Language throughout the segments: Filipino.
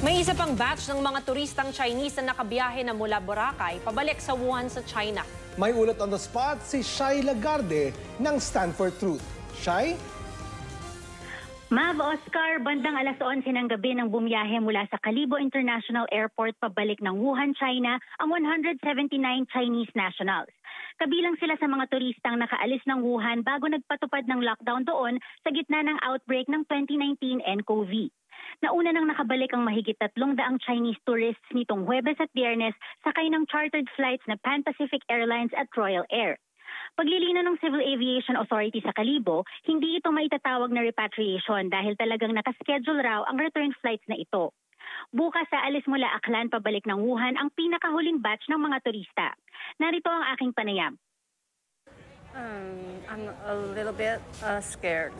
May isa pang batch ng mga turistang Chinese na nakabiyahe na mula Boracay pabalik sa Wuhan sa China. May ulat on the spot si Shai Lagarde ng Stand for Truth. Shai? Mav Oscar, bandang alas 11 ng gabi nang bumiyahe mula sa Calibo International Airport pabalik ng Wuhan, China, ang 179 Chinese nationals. Kabilang sila sa mga turistang nakaalis ng Wuhan bago nagpatupad ng lockdown doon sa gitna ng outbreak ng 2019 nCoV. Nauna nang nakabalik ang mahigit tatlong daang Chinese tourists nitong Huwebes at Biyernes sakay ng chartered flights na Pan Pacific Airlines at Royal Air. Paglilino ng Civil Aviation Authority sa Kalibo, hindi ito maitatawag na repatriation dahil talagang nakaschedule raw ang return flights na ito. Bukas sa alis mula Aklan pabalik ng Wuhan ang pinakahuling batch ng mga turista. Narito ang aking panayam. Um, I'm a little bit uh, scared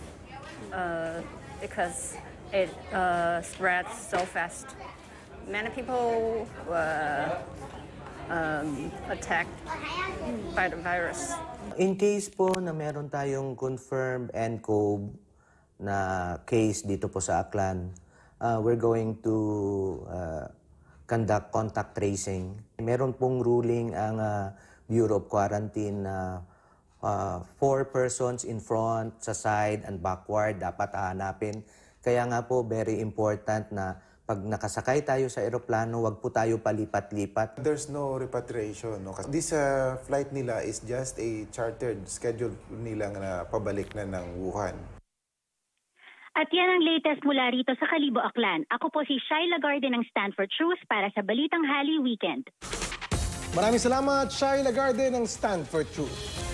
uh, because it uh, spreads so fast. Many people were um, attacked by the virus. In case po na meron tayong confirmed NCOV na case dito po sa Aklan, uh, we're going to uh, conduct contact tracing. Meron pong ruling ang uh, Bureau of Quarantine na uh, four persons in front, sa side, and backward dapat hahanapin. Kaya nga po, very important na pag nakasakay tayo sa eroplano, wag po tayo palipat-lipat. There's no repatriation. No? Kasi This uh, flight nila is just a chartered schedule nilang na pabalik na ng Wuhan. At yan ang latest mula rito sa Kalibo, Aklan. Ako po si Shai Lagarde ng Stanford Truth para sa Balitang Hali Weekend. Maraming salamat, Shai Lagarde ng Stand for Truth.